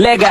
Leg